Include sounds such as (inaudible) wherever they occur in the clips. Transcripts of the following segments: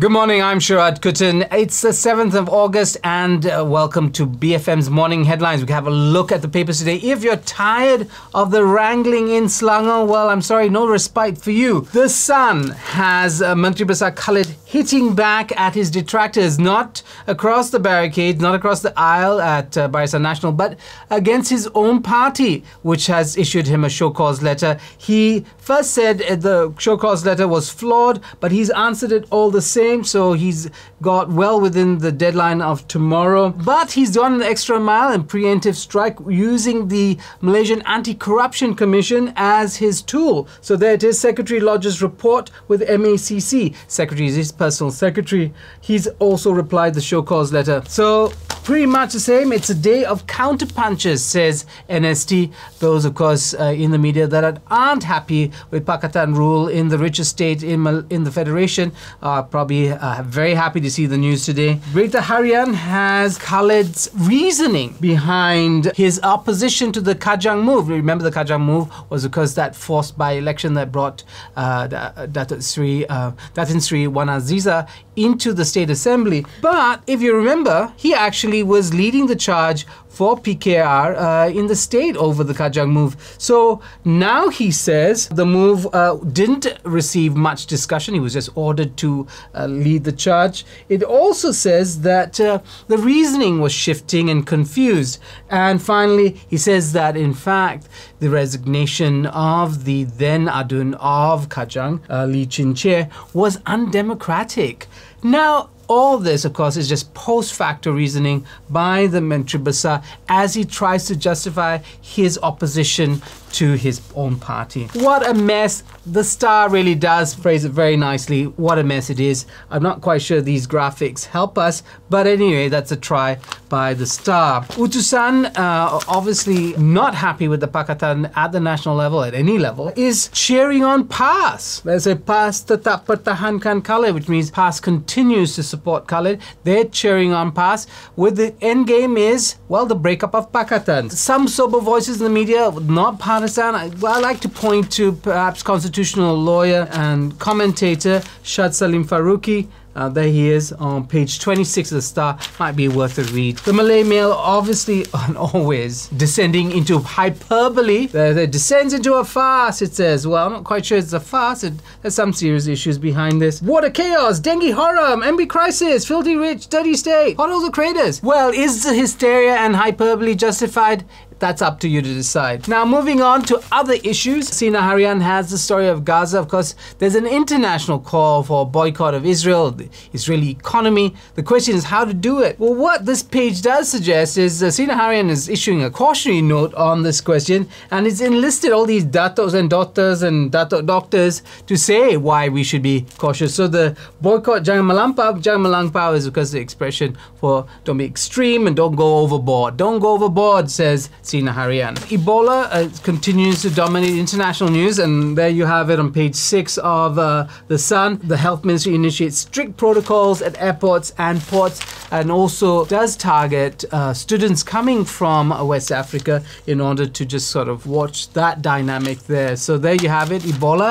Good morning, I'm Sharaad Kuttan. It's the 7th of August, and uh, welcome to BFM's Morning Headlines. We have a look at the papers today. If you're tired of the wrangling in Selangor, well, I'm sorry, no respite for you. The Sun has uh, Menteri Besar Khalid hitting back at his detractors, not across the barricades, not across the aisle at uh, Barisan Nasional, but against his own party, which has issued him a show cause letter. He first said uh, the show cause letter was flawed, but he's answered it all the same so he's got well within the deadline of tomorrow. But he's done an extra mile in preemptive strike using the Malaysian Anti-Corruption Commission as his tool. So there it is, Secretary Lodge's report with MACC. Secretary is his personal secretary. He's also replied the show cause letter. So pretty much the same. It's a day of counter punches, says NST. Those, of course, uh, in the media that aren't happy with Pakatan rule in the richest state in, in the Federation are probably uh, very happy to see the news today. Berita Harian has Khalid's reasoning behind his opposition to the Kajang move. Remember, the Kajang move was because that forced by election that brought uh, Datuk Sri, uh, Datin Sri Wan Azizah into the State Assembly. But if you remember, he actually was leading the charge for PKR uh, in the state over the Kajang move. So now he says the move uh, didn't receive much discussion. He was just ordered to uh, lead the charge. It also says that uh, the reasoning was shifting and confused. And finally, he says that in fact, the resignation of the then Adun of Kajang, uh, Lee Chin Cheh, was undemocratic. Now, all this, of course, is just post facto reasoning by the Menteri Besar as he tries to justify his opposition to his own party. What a mess. The star really does phrase it very nicely. What a mess it is. I'm not quite sure these graphics help us, but anyway, that's a try by the star. Utusan, uh, obviously not happy with the Pakatan at the national level, at any level, is cheering on PAS. There's a PAS tetap pertahankan Khalid, which means PAS continues to support Khalid. They're cheering on PAS. With the end game is, well, the breakup of Pakatan. Some sober voices in the media, would not PAS understand, I, I like to point to perhaps constitutional lawyer and commentator Shad Saleem Faruqi. Uh, there he is on page 26 of the Star. Might be worth a read. The Malay Mail, obviously (laughs) and always descending into hyperbole. There descends into a farce, it says. Well, I'm not quite sure it's a farce. It, there's some serious issues behind this. Water chaos, dengue horror, MB crisis, filthy rich, dirty state. Potholes the craters. Well, is the hysteria and hyperbole justified? That's up to you to decide. Now, moving on to other issues. Sinar Harian has the story of Gaza. Of course, there's an international call for boycott of Israel, the Israeli economy. The question is how to do it. Well, what this page does suggest is uh, Sinar Harian is issuing a cautionary note on this question and it's enlisted all these datos and doctors and dato doctors to say why we should be cautious. So the boycott jangan melampau, jangan melampau is because the expression for don't be extreme and don't go overboard. Don't go overboard, says Sinar Harian. Ebola uh, continues to dominate international news, and there you have it on page six of uh, The Sun. The health ministry initiates strict protocols at airports and ports, and also does target uh, students coming from West Africa in order to just sort of watch that dynamic there. So there you have it, Ebola.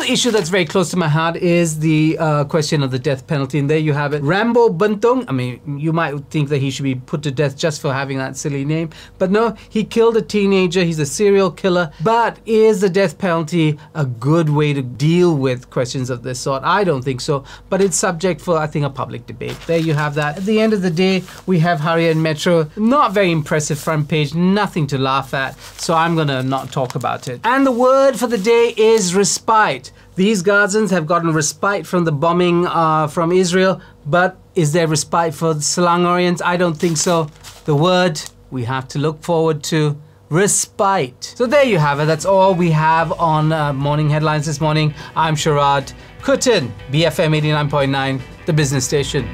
Another issue that's very close to my heart is the uh, question of the death penalty, and there you have it. Rambo Bentong. I mean, you might think that he should be put to death just for having that silly name, but no, he killed a teenager, he's a serial killer. But is the death penalty a good way to deal with questions of this sort? I don't think so. But it's subject for, I think, a public debate. There you have that. At the end of the day, we have Harian Metro. Not very impressive front page, nothing to laugh at. So I'm going to not talk about it. And the word for the day is respite. These Gazans have gotten respite from the bombing uh, from Israel, but is there respite for the Selangorians? I don't think so. The word we have to look forward to respite. So there you have it. That's all we have on uh, morning headlines this morning. I'm Sharaad Kuttan, BFM 89.9, the business station.